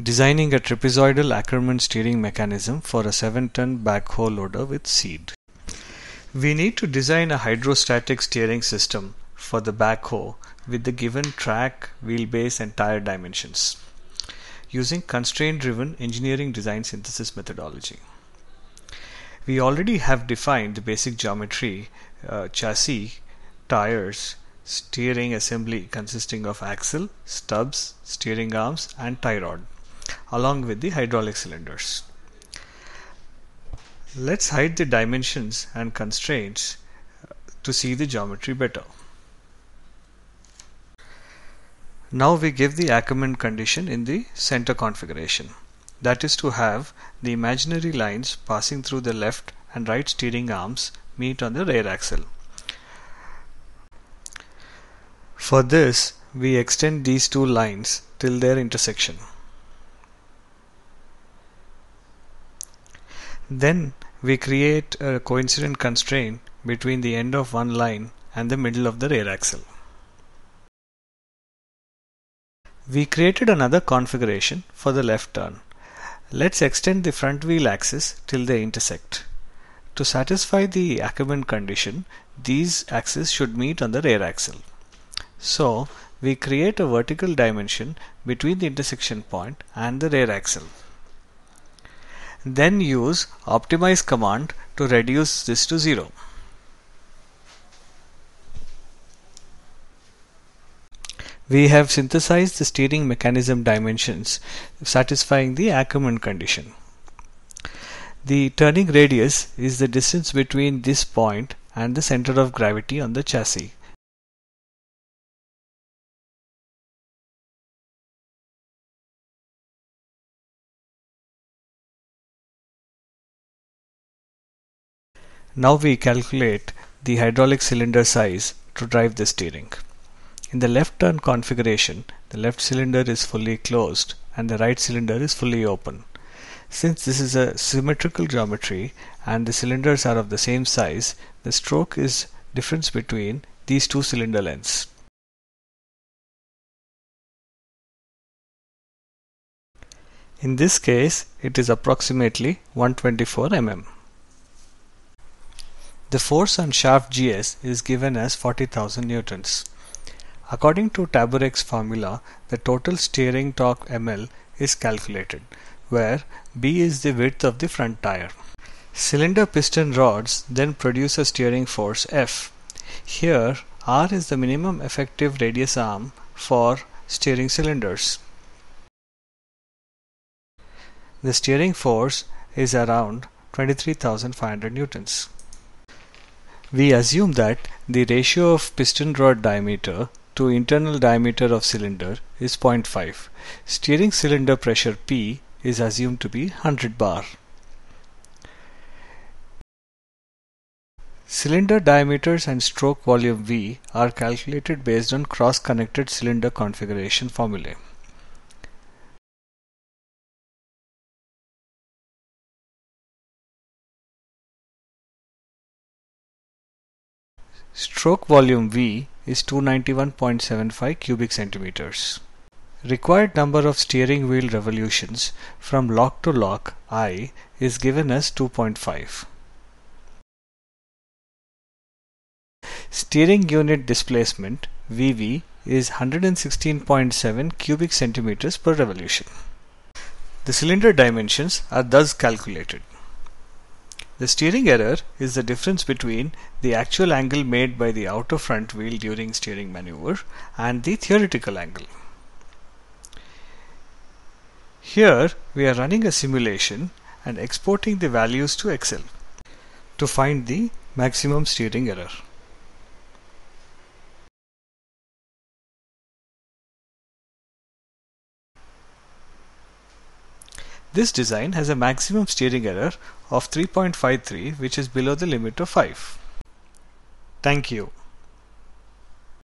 Designing a trapezoidal Ackermann steering mechanism for a 7-ton backhoe loader with CEAD. We need to design a hydrostatic steering system for the backhoe with the given track, wheelbase and tire dimensions using constraint-driven engineering design synthesis methodology. We already have defined the basic geometry, uh, chassis, tires, steering assembly consisting of axle, stubs, steering arms and tie rod along with the hydraulic cylinders. Let's hide the dimensions and constraints uh, to see the geometry better. Now we give the Ackermann condition in the center configuration. That is to have the imaginary lines passing through the left and right steering arms meet on the rear axle. For this, we extend these two lines till their intersection. Then we create a coincident constraint between the end of one line and the middle of the rear axle. We created another configuration for the left turn. Let's extend the front wheel axis till they intersect. To satisfy the Ackermann condition, these axes should meet on the rear axle. So, we create a vertical dimension between the intersection point and the rear axle. Then use optimize command to reduce this to 0. We have synthesized the steering mechanism dimensions satisfying the Ackermann condition. The turning radius is the distance between this point and the center of gravity on the chassis. Now we calculate the hydraulic cylinder size to drive the steering. In the left turn configuration, the left cylinder is fully closed and the right cylinder is fully open. Since this is a symmetrical geometry and the cylinders are of the same size, the stroke is difference between these two cylinder lengths. In this case, it is approximately 124 mm. The force on shaft GS is given as 40,000 newtons. According to Taborek's formula, the total steering torque ML is calculated, where B is the width of the front tire. Cylinder piston rods then produce a steering force F. Here, R is the minimum effective radius arm for steering cylinders. The steering force is around 23,500 newtons. We assume that the ratio of piston rod diameter to internal diameter of cylinder is 0.5. Steering cylinder pressure P is assumed to be 100 bar. Cylinder diameters and stroke volume V are calculated based on cross-connected cylinder configuration formulae. Stroke volume V is 291.75 cubic centimeters. Required number of steering wheel revolutions from lock to lock I is given as 2.5. Steering unit displacement VV is 116.7 cubic centimeters per revolution. The cylinder dimensions are thus calculated. The steering error is the difference between the actual angle made by the outer front wheel during steering maneuver and the theoretical angle. Here we are running a simulation and exporting the values to Excel to find the maximum steering error. This design has a maximum steering error of 3.53 which is below the limit of 5. Thank you.